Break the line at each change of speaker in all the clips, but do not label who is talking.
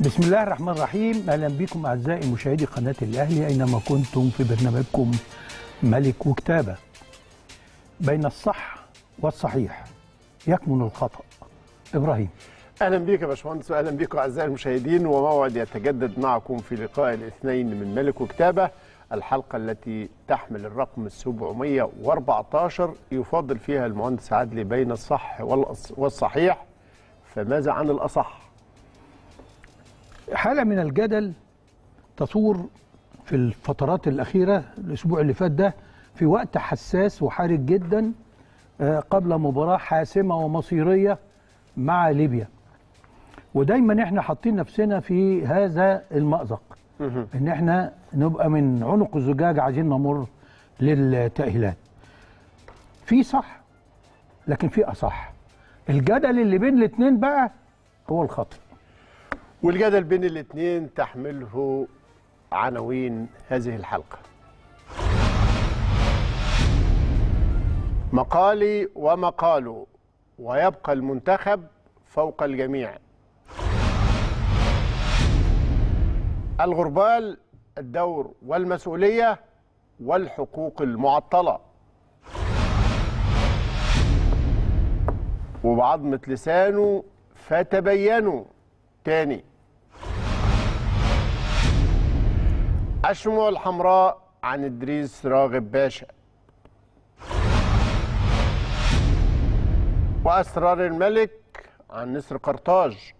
بسم الله الرحمن الرحيم. أهلا بكم أعزائي مشاهدي قناة الأهلي أينما كنتم في برنامجكم ملك وكتابة. بين الصح والصحيح يكمن الخطأ. إبراهيم.
أهلا بيك يا باشمهندس واهلا بكم أعزائي المشاهدين وموعد يتجدد معكم في لقاء الاثنين من ملك وكتابة الحلقة التي تحمل الرقم 714 يفضل فيها المهندس عدلي بين الصح والصحيح. فماذا عن الأصح؟
حالة من الجدل تثور في الفترات الأخيرة الأسبوع اللي فات ده في وقت حساس وحرج جدا آه، قبل مباراة حاسمة ومصيرية مع ليبيا. ودايما إحنا حاطين نفسنا في هذا المأزق إن إحنا نبقى من عنق الزجاج عايزين نمر للتأهيلات. في صح لكن في أصح. الجدل اللي بين الاثنين بقى هو الخطأ
والجدل بين الاثنين تحمله عناوين هذه الحلقة. مقالي ومقاله ويبقى المنتخب فوق الجميع. الغربال الدور والمسؤولية والحقوق المعطلة. وبعظمة لسانه فتبينوا تاني. الشموع الحمراء عن إدريس راغب باشا. وأسرار الملك عن نسر قرطاج.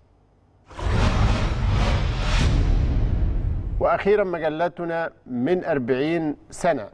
وأخيرا مجلتنا من أربعين سنة.